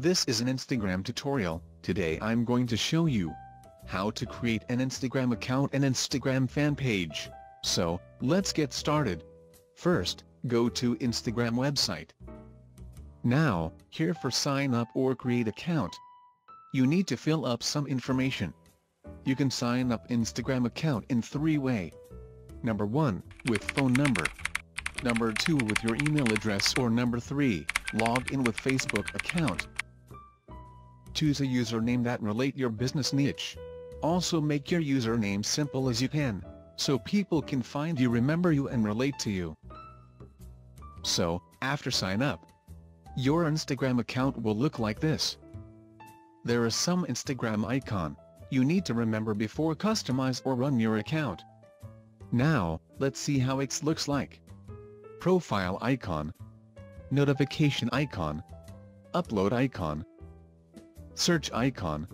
This is an Instagram tutorial. Today I'm going to show you how to create an Instagram account and Instagram fan page. So, let's get started. First, go to Instagram website. Now, here for sign up or create account. You need to fill up some information. You can sign up Instagram account in three way. Number 1, with phone number. Number 2 with your email address or number 3, log in with Facebook account. Choose a username that relate your business niche. Also make your username simple as you can, so people can find you remember you and relate to you. So, after sign up, your Instagram account will look like this. There is some Instagram icon you need to remember before customize or run your account. Now, let's see how it looks like. Profile icon, notification icon, upload icon, search icon,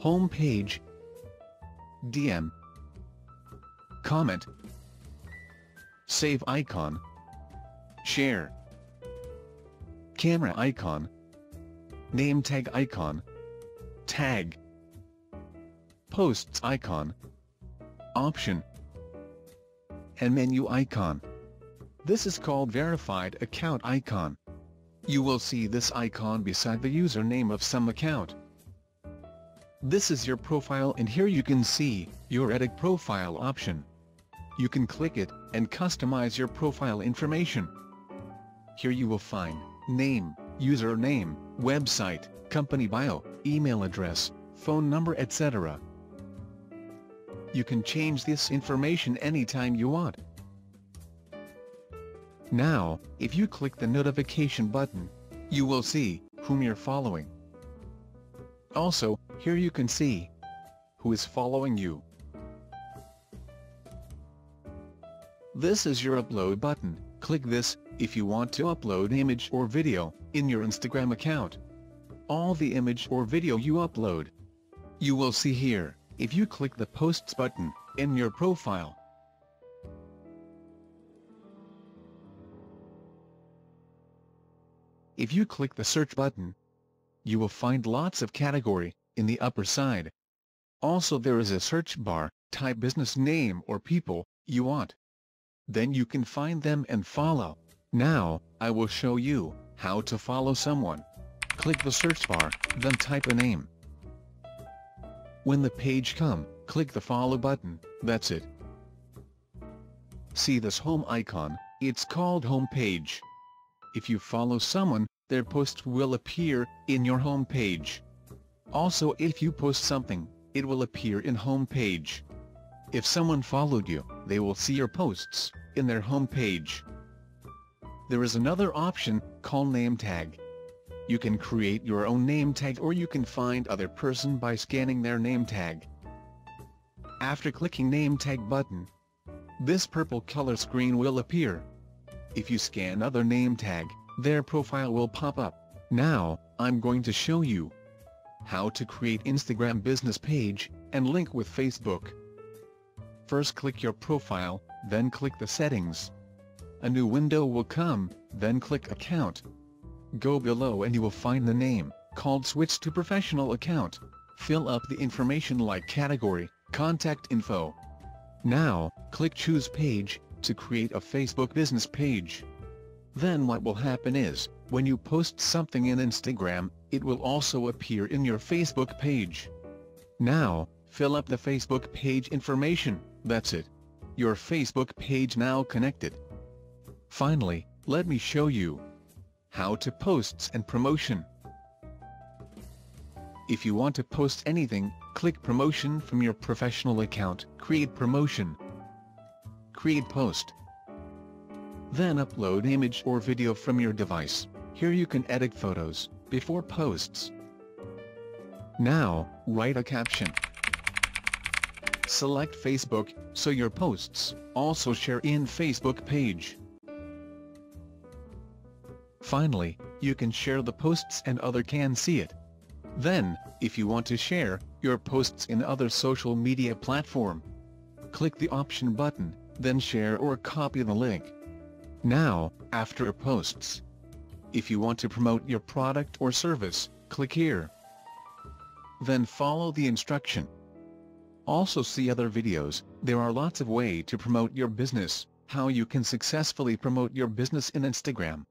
home page, DM, comment, save icon, share, camera icon, name tag icon, tag, posts icon, option, and menu icon. This is called verified account icon. You will see this icon beside the username of some account. This is your profile and here you can see your edit profile option. You can click it and customize your profile information. Here you will find name, username, website, company bio, email address, phone number etc. You can change this information anytime you want. Now, if you click the notification button, you will see whom you're following. Also, here you can see who is following you. This is your upload button, click this if you want to upload image or video in your Instagram account. All the image or video you upload, you will see here if you click the Posts button in your profile. If you click the Search button, you will find lots of category in the upper side. Also there is a search bar, type business name or people you want. Then you can find them and follow. Now, I will show you how to follow someone. Click the search bar, then type a name. When the page come, click the follow button, that's it. See this home icon, it's called home page. If you follow someone, their post will appear in your home page. Also if you post something, it will appear in home page. If someone followed you, they will see your posts in their home page. There is another option, called name tag. You can create your own name tag or you can find other person by scanning their name tag. After clicking name tag button, this purple color screen will appear. If you scan other name tag, their profile will pop up. Now, I'm going to show you how to create Instagram business page and link with Facebook. First click your profile, then click the settings. A new window will come, then click account. Go below and you will find the name, called Switch to Professional Account. Fill up the information like category, contact info. Now, click Choose Page, to create a Facebook business page. Then what will happen is, when you post something in Instagram, it will also appear in your Facebook page. Now, fill up the Facebook page information, that's it. Your Facebook page now connected. Finally, let me show you how to posts and promotion. If you want to post anything, click promotion from your professional account, create promotion, create post. Then upload image or video from your device, here you can edit photos, before posts. Now, write a caption. Select Facebook, so your posts also share in Facebook page. Finally, you can share the posts and other can see it. Then, if you want to share your posts in other social media platform, click the option button, then share or copy the link. Now, after posts, If you want to promote your product or service, click here. Then follow the instruction. Also see other videos, there are lots of way to promote your business, how you can successfully promote your business in Instagram,